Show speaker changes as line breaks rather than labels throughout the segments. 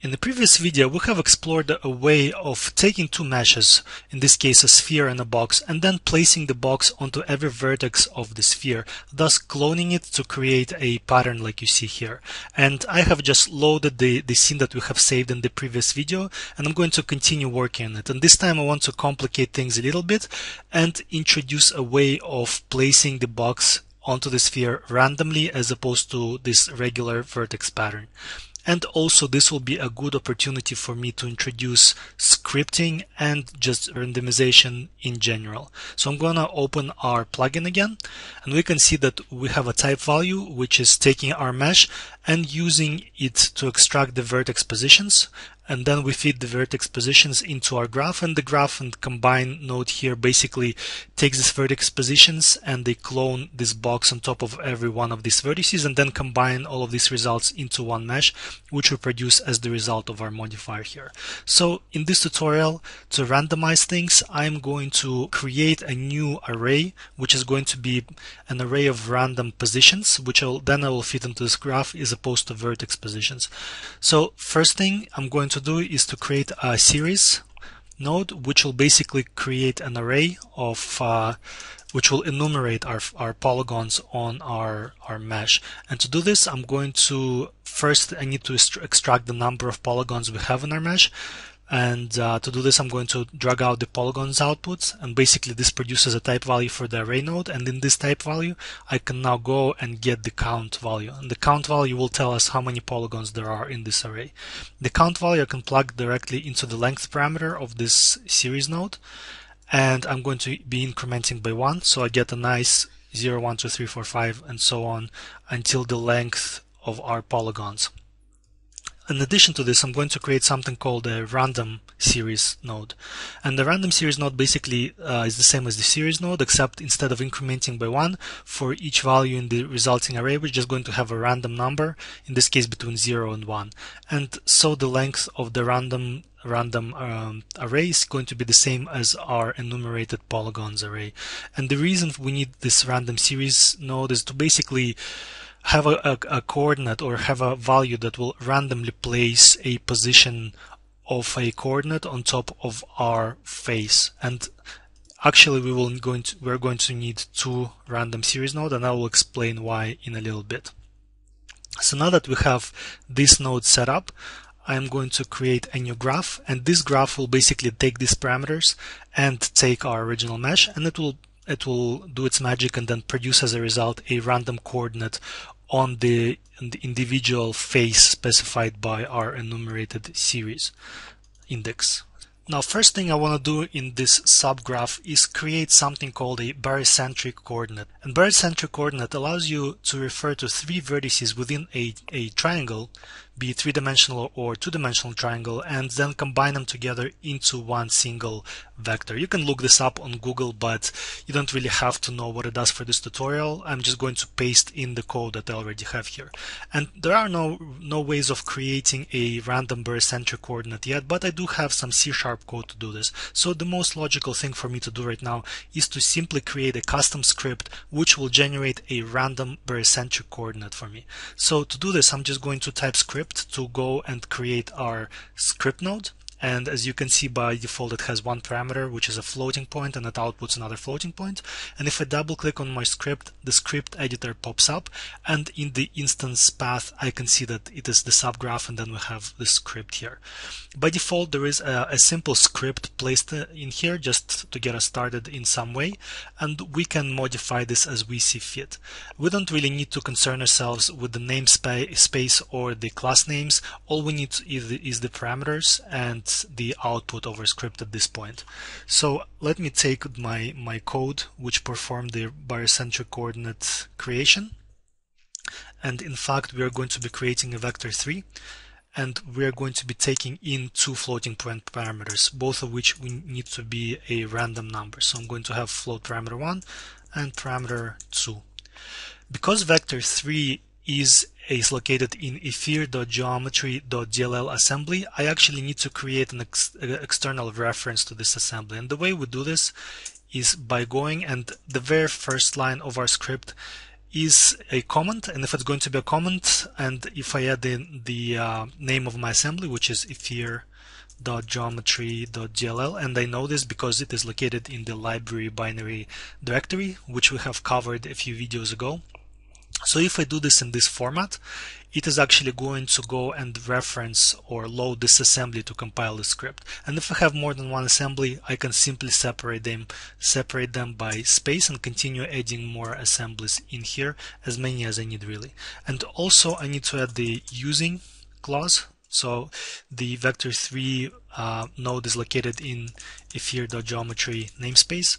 In the previous video, we have explored a way of taking two meshes, in this case a sphere and a box, and then placing the box onto every vertex of the sphere, thus cloning it to create a pattern like you see here. And I have just loaded the, the scene that we have saved in the previous video, and I'm going to continue working on it. And this time I want to complicate things a little bit and introduce a way of placing the box onto the sphere randomly as opposed to this regular vertex pattern. And also this will be a good opportunity for me to introduce scripting and just randomization in general. So I'm gonna open our plugin again and we can see that we have a type value which is taking our mesh and using it to extract the vertex positions and then we feed the vertex positions into our graph and the graph and combine node here basically takes these vertex positions and they clone this box on top of every one of these vertices and then combine all of these results into one mesh which we produce as the result of our modifier here. So in this tutorial to randomize things I'm going to create a new array which is going to be an array of random positions which I'll, then I will fit into this graph as opposed to vertex positions. So first thing I'm going to do is to create a series node which will basically create an array of uh, which will enumerate our, our polygons on our, our mesh. And to do this, I'm going to first I need to extract the number of polygons we have in our mesh. And uh, to do this, I'm going to drag out the polygons outputs. And basically, this produces a type value for the array node. And in this type value, I can now go and get the count value. And the count value will tell us how many polygons there are in this array. The count value I can plug directly into the length parameter of this series node. And I'm going to be incrementing by one. So I get a nice 0, 1, 2, 3, 4, 5, and so on until the length of our polygons. In addition to this, I'm going to create something called a random series node. And the random series node basically uh, is the same as the series node, except instead of incrementing by one, for each value in the resulting array, we're just going to have a random number, in this case between 0 and 1. And so the length of the random random um, array is going to be the same as our enumerated polygons array. And the reason we need this random series node is to basically have a, a, a coordinate or have a value that will randomly place a position of a coordinate on top of our face and actually we will going to we're going to need two random series node and I will explain why in a little bit. So now that we have this node set up I'm going to create a new graph and this graph will basically take these parameters and take our original mesh and it will it will do its magic and then produce as a result a random coordinate on the, the individual face specified by our enumerated series index. Now, first thing I want to do in this subgraph is create something called a barycentric coordinate. And barycentric coordinate allows you to refer to three vertices within a, a triangle be three-dimensional or two-dimensional triangle and then combine them together into one single vector. You can look this up on Google, but you don't really have to know what it does for this tutorial. I'm just going to paste in the code that I already have here. And there are no, no ways of creating a random barycentric coordinate yet, but I do have some C-sharp code to do this. So the most logical thing for me to do right now is to simply create a custom script which will generate a random barycentric coordinate for me. So to do this, I'm just going to type script script to go and create our script node and as you can see by default it has one parameter which is a floating point and it outputs another floating point. And if I double click on my script the script editor pops up and in the instance path I can see that it is the subgraph and then we have the script here. By default there is a, a simple script placed uh, in here just to get us started in some way and we can modify this as we see fit. We don't really need to concern ourselves with the namespace space or the class names. All we need is the, is the parameters and the output our script at this point. So let me take my, my code which performed the barycentric coordinate creation. And in fact, we are going to be creating a vector 3 and we are going to be taking in two floating point parameters, both of which we need to be a random number. So I'm going to have float parameter 1 and parameter 2. Because vector 3 is is located in ephere.geometry.dll assembly, I actually need to create an ex external reference to this assembly. And the way we do this is by going and the very first line of our script is a comment. And if it's going to be a comment and if I add in the uh, name of my assembly which is ephere.geometry.dll and I know this because it is located in the library binary directory which we have covered a few videos ago so if I do this in this format, it is actually going to go and reference or load this assembly to compile the script. And if I have more than one assembly, I can simply separate them, separate them by space and continue adding more assemblies in here, as many as I need really. And also I need to add the using clause. So the vector3 uh, node is located in ephere.geometry namespace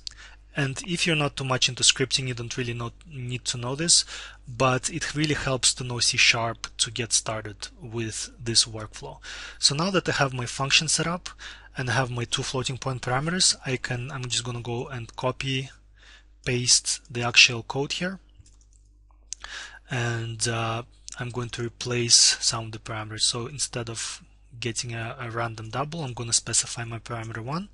and if you're not too much into scripting, you don't really need to know this, but it really helps to know C Sharp to get started with this workflow. So now that I have my function set up and I have my two floating point parameters, I can, I'm just gonna go and copy, paste the actual code here. And uh, I'm going to replace some of the parameters. So instead of getting a, a random double, I'm going to specify my parameter one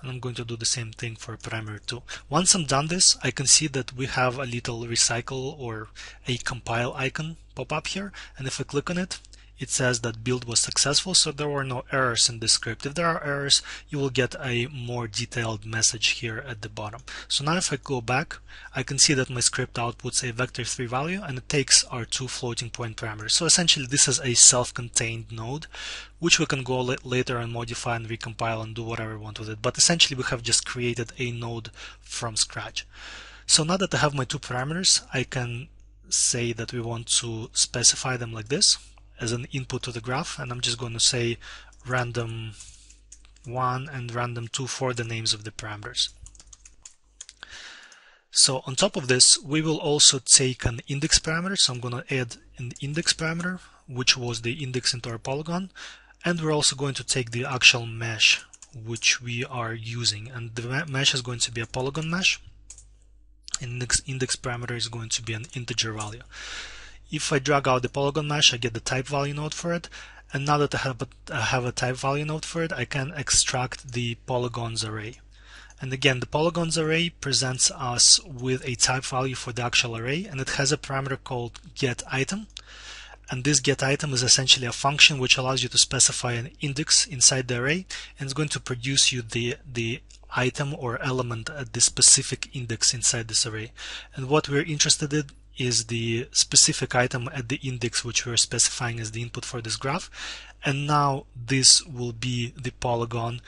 and I'm going to do the same thing for parameter 2. Once I'm done this, I can see that we have a little recycle or a compile icon pop up here, and if I click on it, it says that build was successful, so there were no errors in the script. If there are errors, you will get a more detailed message here at the bottom. So now if I go back, I can see that my script outputs a vector3 value and it takes our two floating point parameters. So essentially this is a self-contained node, which we can go later and modify and recompile and do whatever we want with it. But essentially we have just created a node from scratch. So now that I have my two parameters, I can say that we want to specify them like this as an input to the graph and I'm just going to say random 1 and random 2 for the names of the parameters. So on top of this, we will also take an index parameter. So I'm going to add an index parameter, which was the index into our polygon. And we're also going to take the actual mesh, which we are using. And the mesh is going to be a polygon mesh. Index, index parameter is going to be an integer value. If I drag out the polygon mesh, I get the type value node for it. And now that I have, a, I have a type value node for it, I can extract the polygons array. And again, the polygons array presents us with a type value for the actual array, and it has a parameter called getItem. And this getItem is essentially a function which allows you to specify an index inside the array, and it's going to produce you the, the item or element at the specific index inside this array. And what we're interested in is the specific item at the index which we're specifying as the input for this graph and now this will be the polygon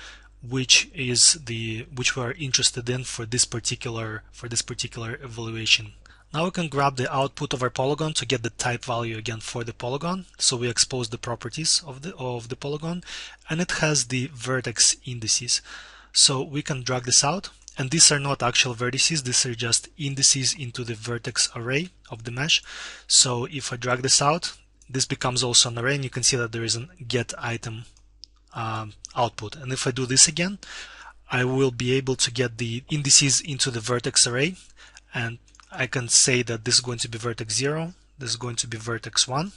which is the which we are interested in for this particular for this particular evaluation now we can grab the output of our polygon to get the type value again for the polygon. So we expose the properties of the of the polygon and it has the vertex indices. So we can drag this out and these are not actual vertices, these are just indices into the vertex array of the mesh. So if I drag this out, this becomes also an array and you can see that there is a get item um, output. And if I do this again, I will be able to get the indices into the vertex array and I can say that this is going to be vertex 0, this is going to be vertex 1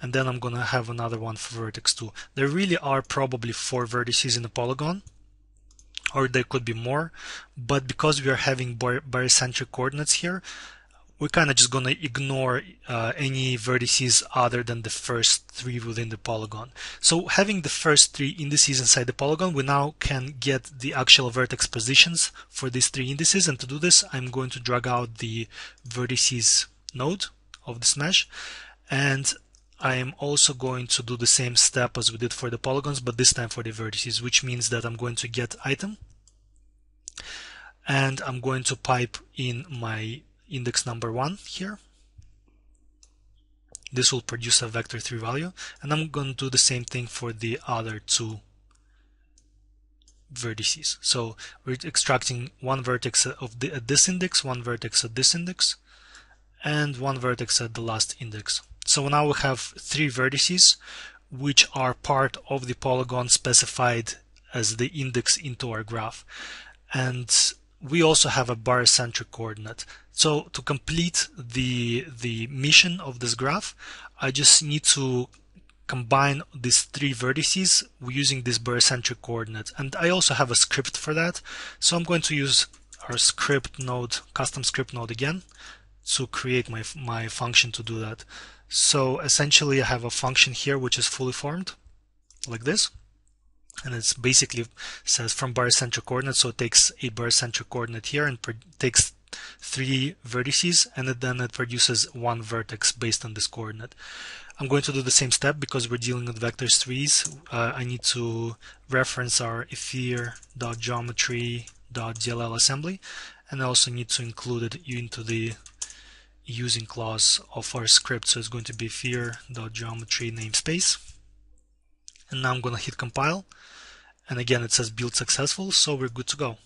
and then I'm gonna have another one for vertex 2. There really are probably four vertices in the polygon or there could be more but because we are having barycentric coordinates here we're kind of just going to ignore uh, any vertices other than the first three within the polygon. So having the first three indices inside the polygon, we now can get the actual vertex positions for these three indices. And to do this, I'm going to drag out the vertices node of this mesh. And I am also going to do the same step as we did for the polygons, but this time for the vertices, which means that I'm going to get item and I'm going to pipe in my index number one here. This will produce a vector3 value and I'm going to do the same thing for the other two vertices. So we're extracting one vertex of the, at this index, one vertex at this index, and one vertex at the last index. So now we have three vertices which are part of the polygon specified as the index into our graph. And we also have a barycentric coordinate. So to complete the, the mission of this graph, I just need to combine these three vertices using this barycentric coordinate. And I also have a script for that. So I'm going to use our script node, custom script node again to create my, my function to do that. So essentially I have a function here which is fully formed like this and it's basically says from barycentric coordinate so it takes a barycentric coordinate here and takes three vertices and it, then it produces one vertex based on this coordinate. I'm going to do the same step because we're dealing with vectors threes. Uh, I need to reference our ephere.geometry.dll assembly and I also need to include it into the using clause of our script so it's going to be ephere.geometry namespace and now I'm going to hit compile and again it says build successful so we're good to go.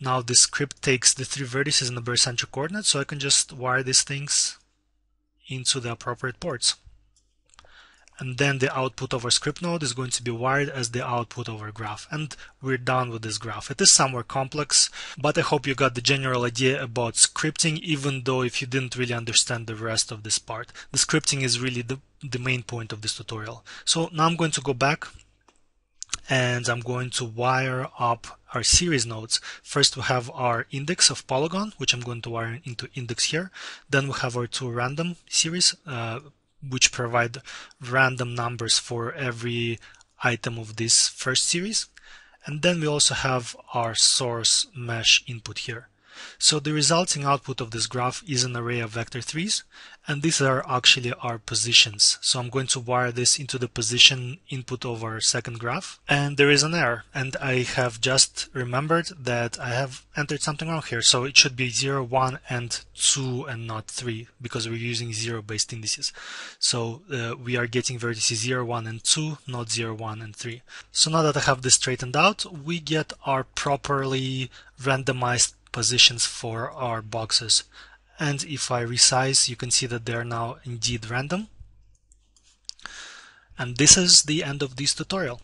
Now this script takes the three vertices in the barycentric coordinate, so I can just wire these things into the appropriate ports. And then the output of our script node is going to be wired as the output of our graph. And we're done with this graph. It is somewhat complex, but I hope you got the general idea about scripting, even though if you didn't really understand the rest of this part. The scripting is really the, the main point of this tutorial. So now I'm going to go back and I'm going to wire up our series nodes. First we have our index of polygon, which I'm going to wire into index here. Then we have our two random series, uh, which provide random numbers for every item of this first series. And then we also have our source mesh input here. So the resulting output of this graph is an array of vector 3's and these are actually our positions. So I'm going to wire this into the position input of our second graph and there is an error and I have just remembered that I have entered something wrong here. So it should be 0, 1 and 2 and not 3 because we're using 0 based indices. So uh, we are getting vertices 0, 1 and 2 not 0, 1 and 3. So now that I have this straightened out we get our properly randomized positions for our boxes. And if I resize, you can see that they're now indeed random. And this is the end of this tutorial.